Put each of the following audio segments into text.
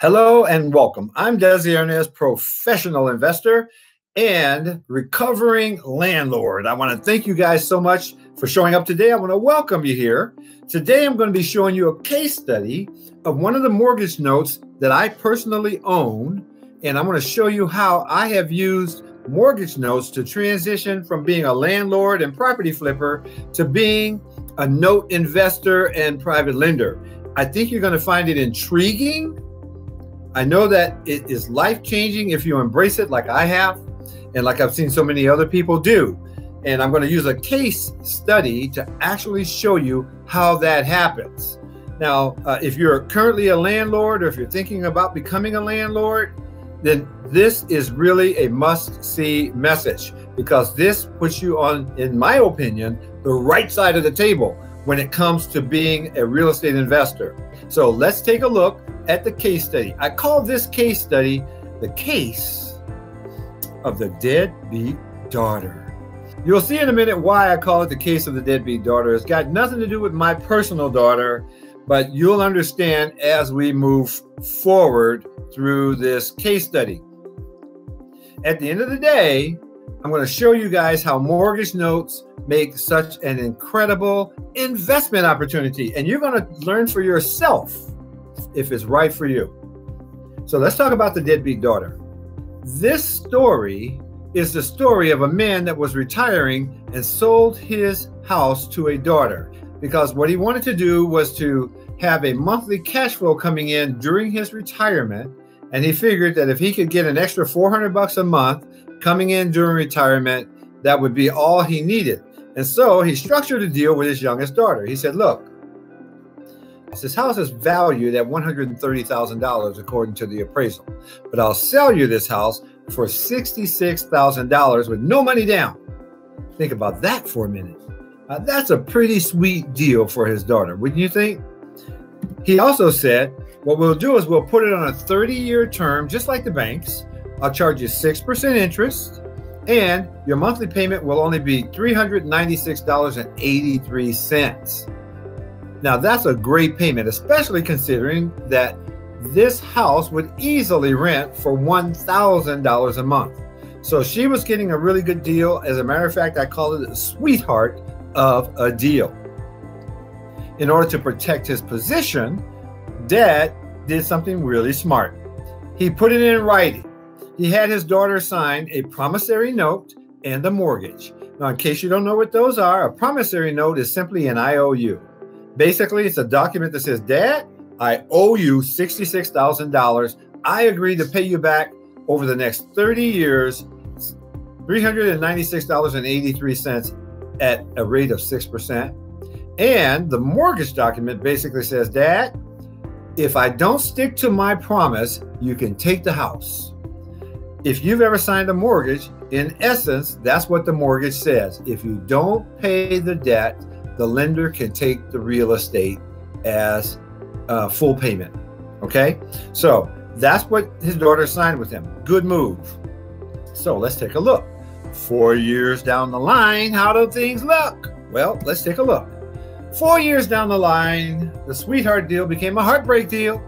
Hello and welcome. I'm Desi Arnaz, professional investor and recovering landlord. I want to thank you guys so much for showing up today. I want to welcome you here. Today, I'm going to be showing you a case study of one of the mortgage notes that I personally own. And I'm going to show you how I have used mortgage notes to transition from being a landlord and property flipper to being a note investor and private lender. I think you're going to find it intriguing I know that it is life changing if you embrace it like I have, and like I've seen so many other people do. And I'm going to use a case study to actually show you how that happens. Now, uh, if you're currently a landlord or if you're thinking about becoming a landlord, then this is really a must see message because this puts you on, in my opinion, the right side of the table when it comes to being a real estate investor. So let's take a look at the case study. I call this case study the case of the deadbeat daughter. You'll see in a minute why I call it the case of the deadbeat daughter. It's got nothing to do with my personal daughter, but you'll understand as we move forward through this case study. At the end of the day, I'm going to show you guys how mortgage notes make such an incredible investment opportunity. And you're going to learn for yourself if it's right for you. So let's talk about the deadbeat daughter. This story is the story of a man that was retiring and sold his house to a daughter because what he wanted to do was to have a monthly cash flow coming in during his retirement and he figured that if he could get an extra 400 bucks a month coming in during retirement that would be all he needed and so he structured a deal with his youngest daughter he said look this house is valued at $130,000 according to the appraisal, but I'll sell you this house for $66,000 with no money down. Think about that for a minute. Uh, that's a pretty sweet deal for his daughter, wouldn't you think? He also said, What we'll do is we'll put it on a 30 year term, just like the banks. I'll charge you 6% interest, and your monthly payment will only be $396.83. Now, that's a great payment, especially considering that this house would easily rent for $1,000 a month. So she was getting a really good deal. As a matter of fact, I call it a sweetheart of a deal. In order to protect his position, dad did something really smart. He put it in writing. He had his daughter sign a promissory note and a mortgage. Now, in case you don't know what those are, a promissory note is simply an IOU. Basically, it's a document that says, Dad, I owe you $66,000. I agree to pay you back over the next 30 years $396.83 at a rate of 6%. And the mortgage document basically says, Dad, if I don't stick to my promise, you can take the house. If you've ever signed a mortgage, in essence, that's what the mortgage says. If you don't pay the debt, the lender can take the real estate as uh, full payment. Okay, so that's what his daughter signed with him. Good move. So let's take a look. Four years down the line, how do things look? Well, let's take a look. Four years down the line, the sweetheart deal became a heartbreak deal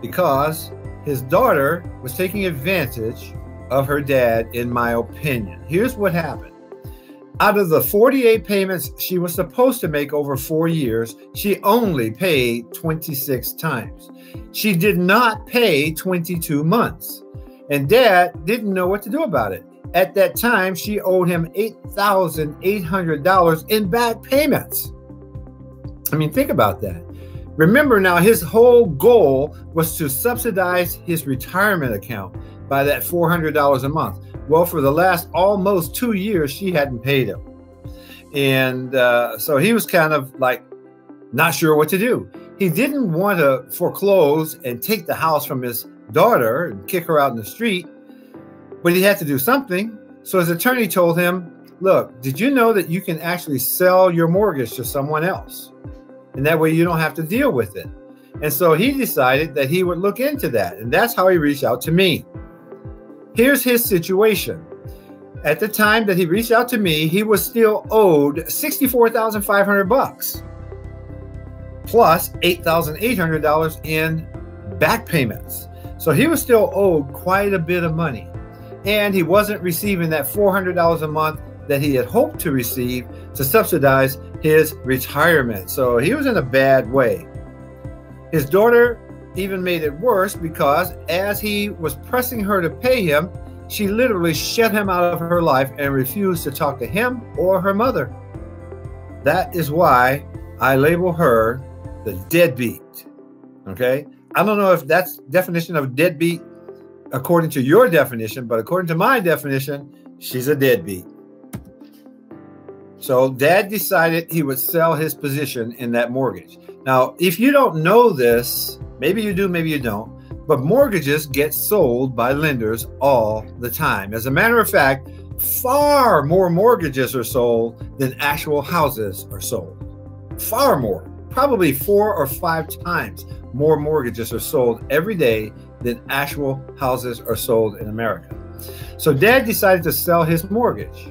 because his daughter was taking advantage of her dad, in my opinion. Here's what happened out of the 48 payments she was supposed to make over four years, she only paid 26 times. She did not pay 22 months. And dad didn't know what to do about it. At that time, she owed him $8,800 in back payments. I mean, think about that. Remember now, his whole goal was to subsidize his retirement account by that $400 a month. Well, for the last almost two years, she hadn't paid him. And uh, so he was kind of like not sure what to do. He didn't want to foreclose and take the house from his daughter and kick her out in the street, but he had to do something. So his attorney told him, Look, did you know that you can actually sell your mortgage to someone else? And that way you don't have to deal with it. And so he decided that he would look into that. And that's how he reached out to me. Here's his situation. At the time that he reached out to me, he was still owed 64,500 bucks plus $8,800 in back payments. So he was still owed quite a bit of money. And he wasn't receiving that $400 a month that he had hoped to receive to subsidize his retirement. So he was in a bad way. His daughter even made it worse because as he was pressing her to pay him, she literally shut him out of her life and refused to talk to him or her mother. That is why I label her the deadbeat. Okay? I don't know if that's definition of deadbeat according to your definition, but according to my definition, she's a deadbeat. So dad decided he would sell his position in that mortgage. Now, if you don't know this, maybe you do, maybe you don't, but mortgages get sold by lenders all the time. As a matter of fact, far more mortgages are sold than actual houses are sold. Far more, probably four or five times more mortgages are sold every day than actual houses are sold in America. So dad decided to sell his mortgage.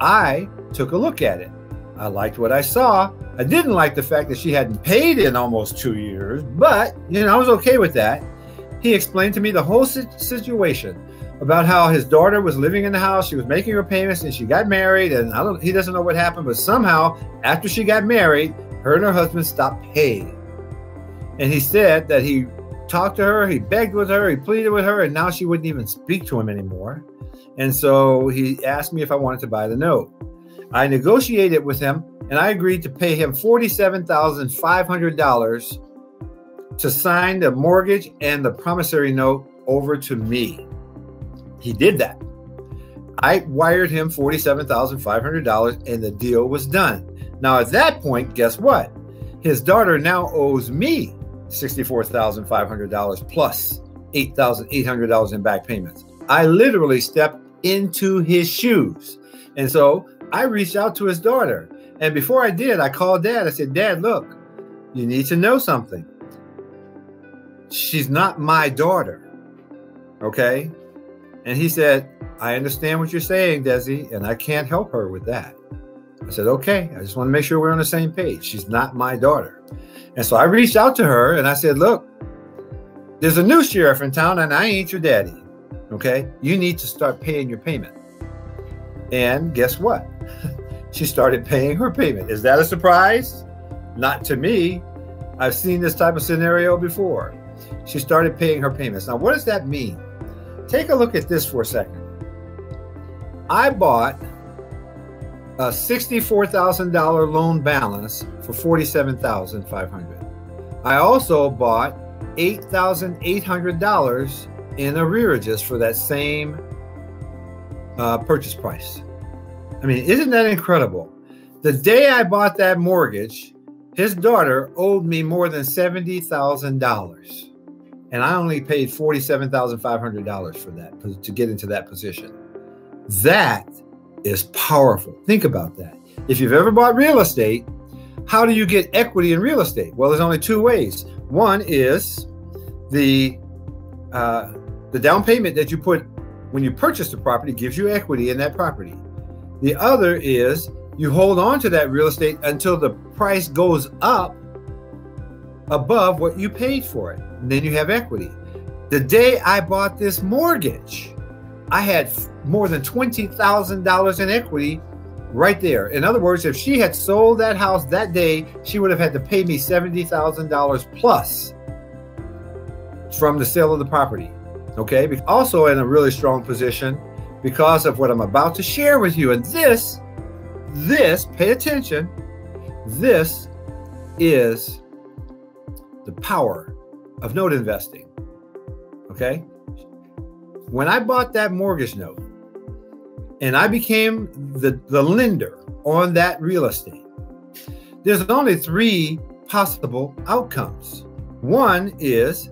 I took a look at it. I liked what I saw. I didn't like the fact that she hadn't paid in almost two years, but you know, I was okay with that. He explained to me the whole situation about how his daughter was living in the house, she was making her payments, and she got married. And I don't, he doesn't know what happened, but somehow after she got married, her and her husband stopped paying. And he said that he talked to her, he begged with her, he pleaded with her, and now she wouldn't even speak to him anymore. And so he asked me if I wanted to buy the note. I negotiated with him and I agreed to pay him $47,500 to sign the mortgage and the promissory note over to me. He did that. I wired him $47,500 and the deal was done. Now, at that point, guess what? His daughter now owes me $64,500 plus $8,800 in back payments. I literally stepped into his shoes. And so I reached out to his daughter. And before I did, I called dad. I said, Dad, look, you need to know something. She's not my daughter. Okay. And he said, I understand what you're saying, Desi, and I can't help her with that. I said, okay, I just want to make sure we're on the same page. She's not my daughter. And so I reached out to her and I said, look, there's a new sheriff in town and I ain't your daddy. Okay. You need to start paying your payment. And guess what? she started paying her payment. Is that a surprise? Not to me. I've seen this type of scenario before. She started paying her payments. Now, what does that mean? Take a look at this for a second. I bought a $64,000 loan balance for 47,500. I also bought $8,800 in arrearages for that same uh, purchase price. I mean, isn't that incredible? The day I bought that mortgage, his daughter owed me more than $70,000. And I only paid $47,500 for that to get into that position. That is powerful. Think about that. If you've ever bought real estate, how do you get equity in real estate? Well, there's only two ways. One is the uh, the down payment that you put when you purchase the property gives you equity in that property. The other is you hold on to that real estate until the price goes up above what you paid for it. And then you have equity. The day I bought this mortgage, I had more than $20,000 in equity right there. In other words, if she had sold that house that day, she would have had to pay me $70,000 plus from the sale of the property. Okay. Also in a really strong position because of what I'm about to share with you. And this, this, pay attention, this is the power of note investing. Okay. When I bought that mortgage note and I became the, the lender on that real estate, there's only three possible outcomes. One is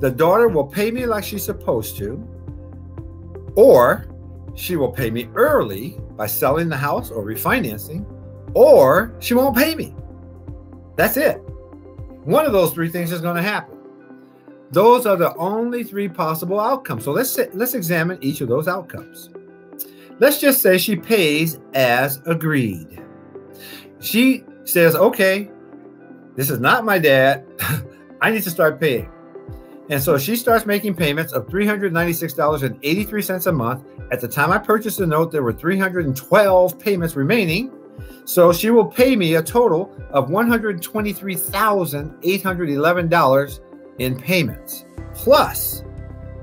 the daughter will pay me like she's supposed to, or she will pay me early by selling the house or refinancing, or she won't pay me. That's it. One of those three things is going to happen. Those are the only three possible outcomes. So let's let's examine each of those outcomes. Let's just say she pays as agreed. She says, "Okay, this is not my dad. I need to start paying." And so she starts making payments of $396.83 a month. At the time I purchased the note, there were 312 payments remaining. So she will pay me a total of $123,811 in payments, plus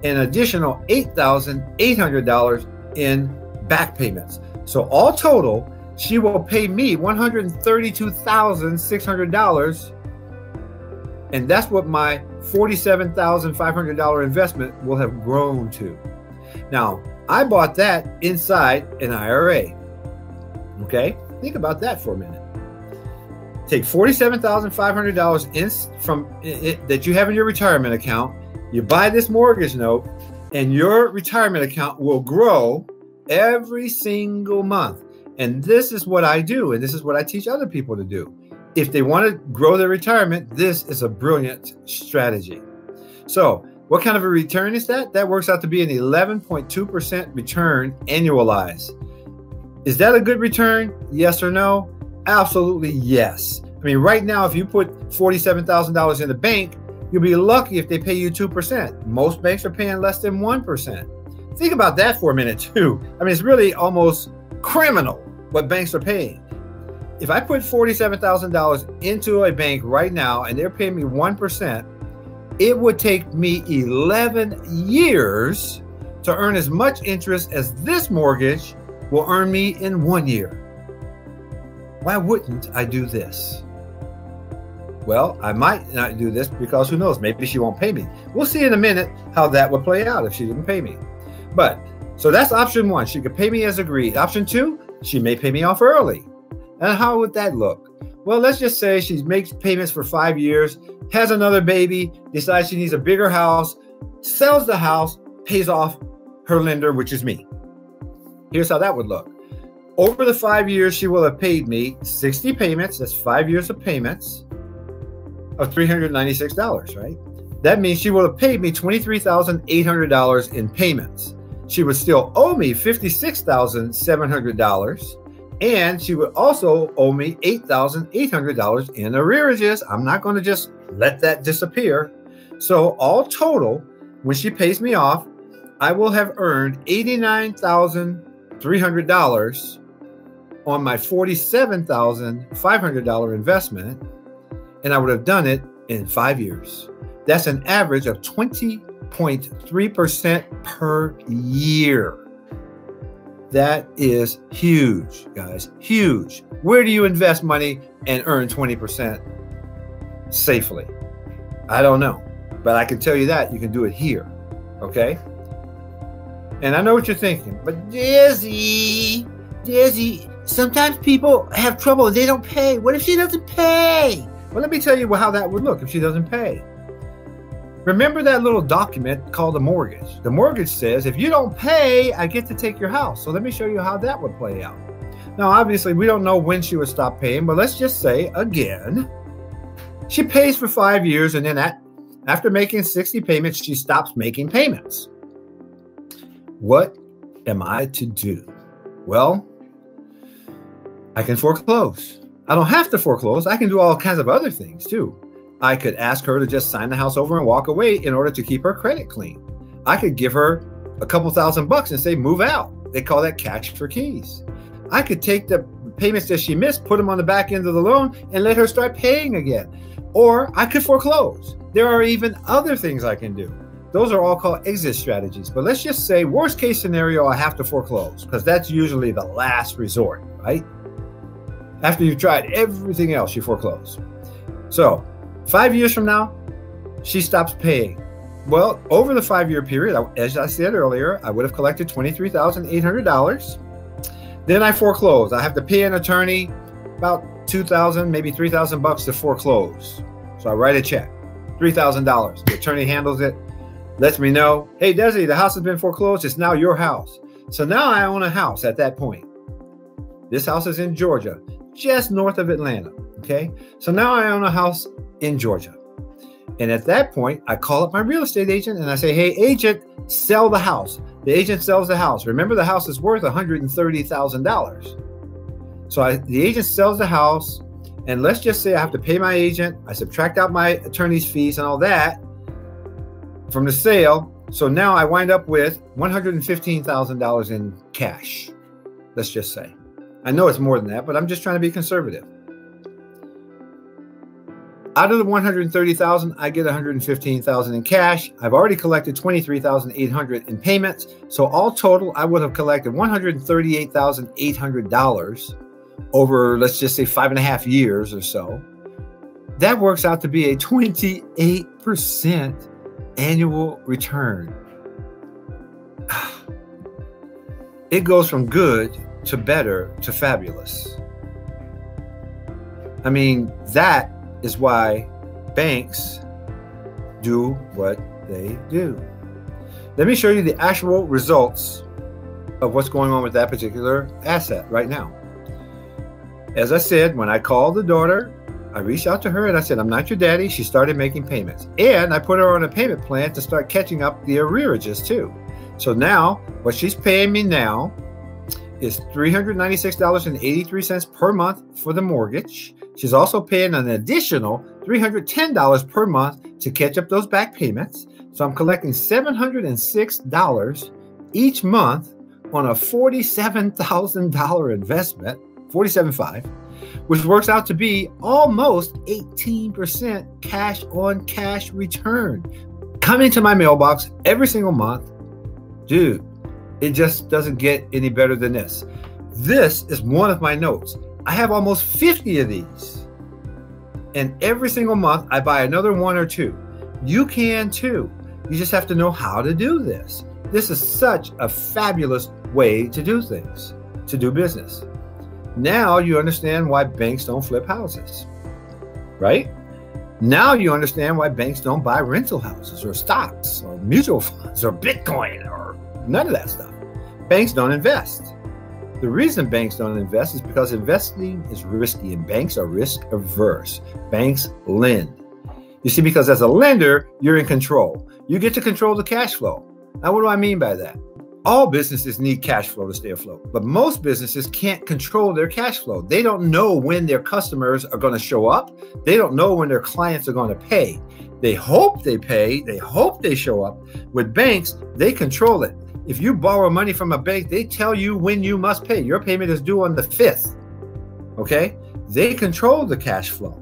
an additional $8,800 in back payments. So all total, she will pay me $132,600. And that's what my $47,500 investment will have grown to. Now, I bought that inside an IRA. Okay? Think about that for a minute. Take $47,500 in from it, that you have in your retirement account. You buy this mortgage note and your retirement account will grow every single month. And this is what I do, and this is what I teach other people to do. If they want to grow their retirement, this is a brilliant strategy. So, what kind of a return is that? That works out to be an 11.2% return annualized. Is that a good return? Yes or no? Absolutely yes. I mean, right now, if you put $47,000 in the bank, you'll be lucky if they pay you 2%. Most banks are paying less than 1%. Think about that for a minute, too. I mean, it's really almost criminal what banks are paying. If I put $47,000 into a bank right now and they're paying me 1%, it would take me 11 years to earn as much interest as this mortgage will earn me in one year. Why wouldn't I do this? Well, I might not do this because who knows? Maybe she won't pay me. We'll see in a minute how that would play out if she didn't pay me. But so that's option one. She could pay me as agreed. Option two, she may pay me off early. And how would that look? Well, let's just say she makes payments for five years, has another baby, decides she needs a bigger house, sells the house, pays off her lender, which is me. Here's how that would look. Over the five years, she will have paid me 60 payments. That's five years of payments of $396, right? That means she will have paid me $23,800 in payments. She would still owe me $56,700 and she would also owe me $8,800 in arrearages. I'm not going to just let that disappear. So, all total, when she pays me off, I will have earned $89,300 on my $47,500 investment, and I would have done it in five years. That's an average of 20.3% per year. That is huge, guys. Huge. Where do you invest money and earn 20% safely? I don't know. But I can tell you that you can do it here. Okay? And I know what you're thinking, but Desi, Desi, sometimes people have trouble. They don't pay. What if she doesn't pay? Well, let me tell you how that would look if she doesn't pay. Remember that little document called a mortgage? The mortgage says if you don't pay, I get to take your house. So let me show you how that would play out. Now, obviously, we don't know when she would stop paying, but let's just say again, she pays for five years, and then at, after making 60 payments, she stops making payments. What am I to do? Well, I can foreclose. I don't have to foreclose. I can do all kinds of other things too. I could ask her to just sign the house over and walk away in order to keep her credit clean. I could give her a couple thousand bucks and say, move out. They call that cash for keys. I could take the payments that she missed, put them on the back end of the loan, and let her start paying again. Or I could foreclose. There are even other things I can do. Those are all called exit strategies. But let's just say, worst case scenario, I have to foreclose because that's usually the last resort, right? After you've tried everything else, you foreclose. So Five years from now, she stops paying. Well, over the five year period, as I said earlier, I would have collected $23,800. Then I foreclose. I have to pay an attorney about 2000 maybe 3000 bucks to foreclose. So I write a check, $3,000. The attorney handles it, lets me know, hey, Desi, the house has been foreclosed. It's now your house. So now I own a house at that point. This house is in Georgia, just north of Atlanta. Okay. So now I own a house in Georgia. And at that point, I call up my real estate agent and I say, hey, agent, sell the house. The agent sells the house. Remember, the house is worth $130,000. So I, the agent sells the house. And let's just say I have to pay my agent. I subtract out my attorney's fees and all that. from the sale. So now I wind up with $115,000 in cash. Let's just say. I know it's more than that, but I'm just trying to be conservative. Out of the 130,000, I get 115,000 in cash. I've already collected 23,800 in payments. So all total, I would have collected $138,800 over, let's just say five and a half years or so. That works out to be a 28% annual return. It goes from good to better to fabulous. I mean, that is why banks do what they do. Let me show you the actual results of what's going on with that particular asset right now. As I said, when I called the daughter, I reached out to her and I said, I'm not your daddy. She started making payments. And I put her on a payment plan to start catching up the arrearages too. So now, what she's paying me now is $396.83 per month for the mortgage. She's also paying an additional $310 per month to catch up those back payments. So I'm collecting $706 each month on a $47,000 investment, 47.5, which works out to be almost 18% cash on cash return coming to my mailbox every single month. Dude, it just doesn't get any better than this. This is one of my notes. I have almost 50 of these. And every single month, I buy another one or two. You can too. You just have to know how to do this. This is such a fabulous way to do things, to do business. Now you understand why banks don't flip houses, right? Now you understand why banks don't buy rental houses or stocks or mutual funds or Bitcoin or none of that stuff. Banks don't invest. The reason banks don't invest is because investing is risky and banks are risk averse. Banks lend. You see, because as a lender, you're in control. You get to control the cash flow. Now, what do I mean by that? All businesses need cash flow to stay afloat, but most businesses can't control their cash flow. They don't know when their customers are going to show up. They don't know when their clients are going to pay. They hope they pay, they hope they show up. With banks, they control it. If you borrow money from a bank, they tell you when you must pay. Your payment is due on the 5th. Okay? They control the cash flow.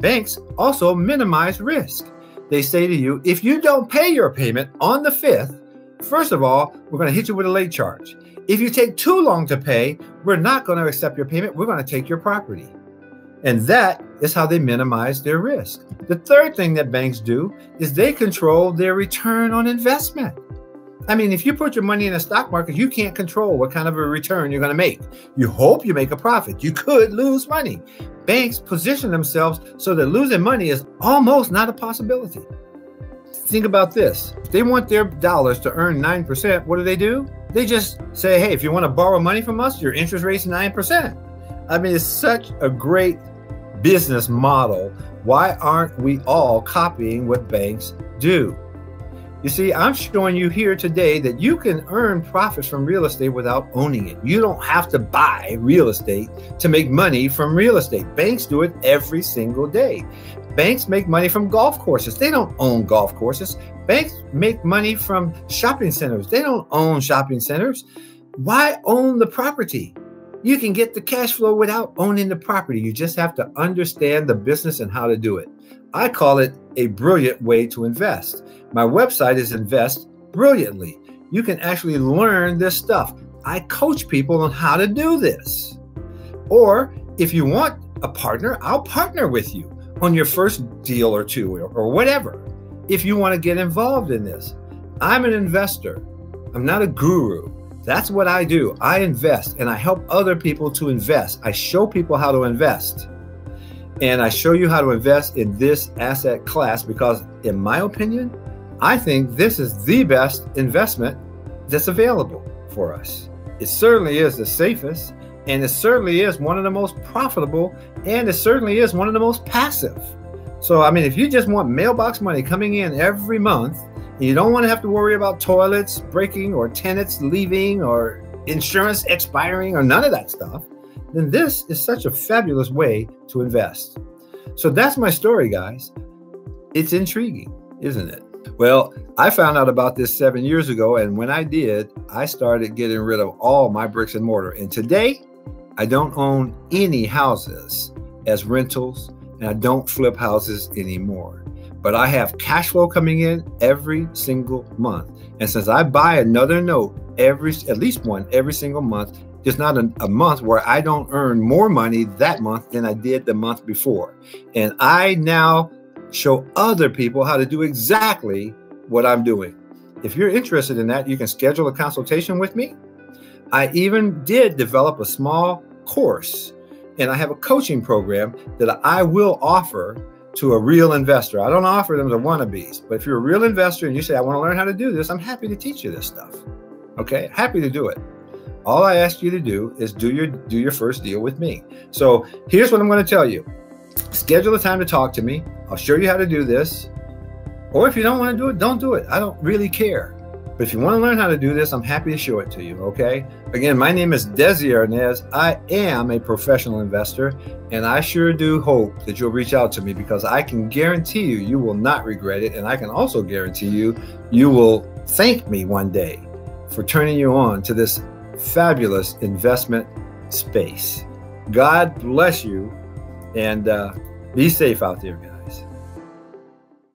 Banks also minimize risk. They say to you, if you don't pay your payment on the 5th, first of all, we're going to hit you with a late charge. If you take too long to pay, we're not going to accept your payment. We're going to take your property. And that is how they minimize their risk. The third thing that banks do is they control their return on investment. I mean, if you put your money in a stock market, you can't control what kind of a return you're going to make. You hope you make a profit. You could lose money. Banks position themselves so that losing money is almost not a possibility. Think about this. If they want their dollars to earn 9%, what do they do? They just say, hey, if you want to borrow money from us, your interest rate is 9%. I mean, it's such a great business model. Why aren't we all copying what banks do? You see, I'm showing you here today that you can earn profits from real estate without owning it. You don't have to buy real estate to make money from real estate. Banks do it every single day. Banks make money from golf courses. They don't own golf courses. Banks make money from shopping centers. They don't own shopping centers. Why own the property? You can get the cash flow without owning the property. You just have to understand the business and how to do it. I call it a brilliant way to invest. My website is Invest Brilliantly. You can actually learn this stuff. I coach people on how to do this. Or if you want a partner, I'll partner with you on your first deal or two or, whatever. If you want to get involved in this, I'm an investor. I'm not a guru. That's what I do. I invest and I help other people to invest. I show people how to invest. And I show you how to invest in this asset class because, in my opinion, I think this is the best investment that's available for us. It certainly is the safest, and it certainly is one of the most profitable, and it certainly is one of the most passive. So, I mean, if you just want mailbox money coming in every month, you don't want to have to worry about toilets breaking or tenants leaving or insurance expiring or none of that stuff, then this is such a fabulous way to invest. So that's my story, guys. It's intriguing, isn't it? Well, I found out about this seven years ago. And when I did, I started getting rid of all my bricks and mortar. And today, I don't own any houses as rentals and I don't flip houses anymore. But I have cash flow coming in every single month. And since I buy another note every, at least one every single month, just not a, a, month where I don't earn more money that month than I did the month before. And I now show other people how to do exactly what I'm doing. If you're interested in that, you can schedule a consultation with me. I even did develop a small course and I have a coaching program that I will offer to a real investor. I don't offer them to wannabes, but if you're a real investor and you say, I want to learn how to do this, I'm happy to teach you this stuff. Okay, happy to do it. All I ask you to do is do your do your first deal with me. So here's what I'm going to tell you. Schedule a time to talk to me. I'll show you how to do this. Or if you don't want to do it, don't do it. I don't really care. But if you want to learn how to do this, I'm happy to show it to you. Okay. Again, my name is Desi Arnaz. I am a professional investor, and I sure do hope that you'll reach out to me because I can guarantee you, you will not regret it. And I can also guarantee you, you will thank me one day for turning you on to this fabulous investment space. God bless you and uh, be safe out there,